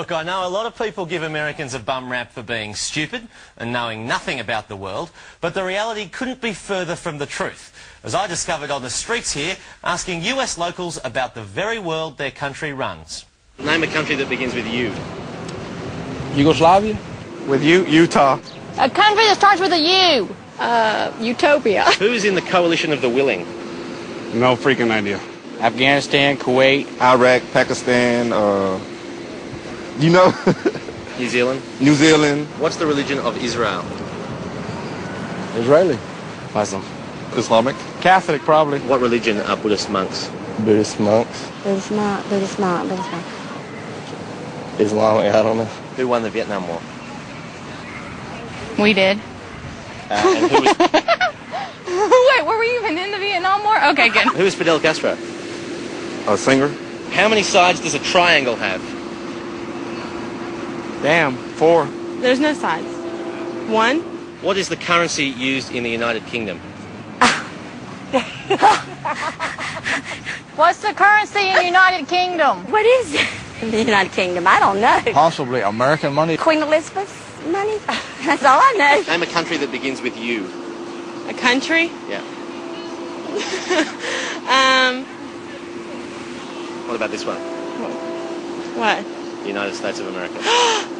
Look, I know a lot of people give Americans a bum rap for being stupid and knowing nothing about the world, but the reality couldn't be further from the truth. As I discovered on the streets here, asking US locals about the very world their country runs. Name a country that begins with U. Yugoslavia? With U, Utah. A country that starts with a U. Uh, Utopia. Who is in the coalition of the willing? No freaking idea. Afghanistan, Kuwait, Iraq, Pakistan, uh, you know, New Zealand. New Zealand. What's the religion of Israel? Israeli. Muslim. Islamic. Catholic, probably. What religion are Buddhist monks? Buddhist monks. Buddhist monk, Buddhist monk, Buddhist monk. Islamic, I don't know. Who won the Vietnam War? We did. Uh, and who, is, Wait, were we even in the Vietnam War? Okay, good. who is Fidel Castro? A singer. How many sides does a triangle have? Damn, four. There's no sides. One. What is the currency used in the United Kingdom? What's the currency in the United Kingdom? What is it? The United Kingdom. I don't know. Possibly American money. Queen Elizabeth's money. That's all I know. Name a country that begins with U. A country. Yeah. Um, What about this one? what? United States of America.